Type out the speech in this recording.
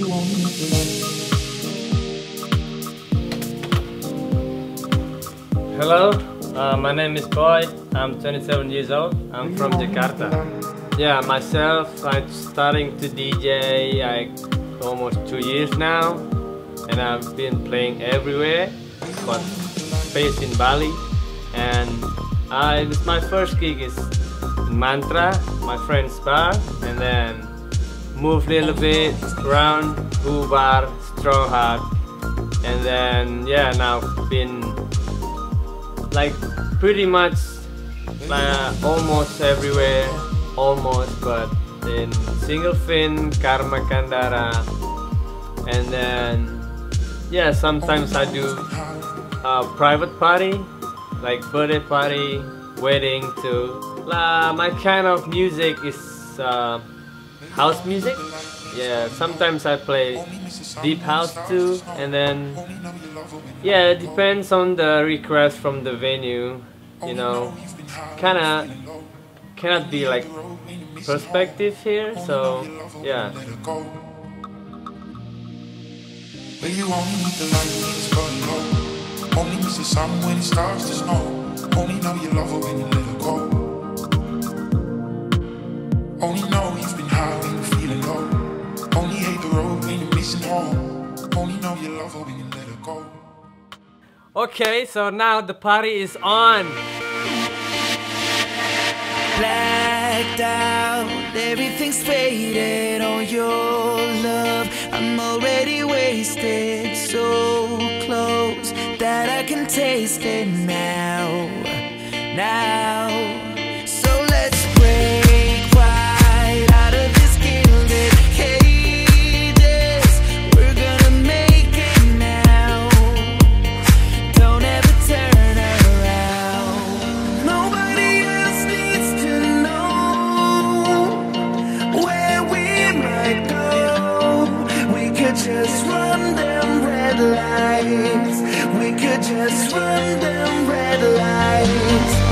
Hello, uh, my name is Boy. I'm 27 years old. I'm from Jakarta. Yeah, myself, I'm starting to DJ like almost two years now, and I've been playing everywhere, but based in Bali. And I, my first gig is Mantra, my friend's bar, and then move a little bit around Boo Bar, Straw Hat, and then yeah, now been like pretty much uh, almost everywhere, almost, but in Single Fin, Karma Kandara, and then yeah, sometimes I do a private party, like birthday party, wedding too. Uh, my kind of music is uh, house music. Yeah, sometimes I play deep house too, and then yeah, it depends on the request from the venue. You know, kinda cannot be like perspective here. So yeah. You only the light when low. Only miss the sun when it starts to snow. Only know you love her when you road when you're missing home. Only know you love her when you let her go. Okay, so now the party is on. blacked out. Everything's faded on your love. I'm already wasted, so close that I can taste it now. Now red lights. We could just run them red lights.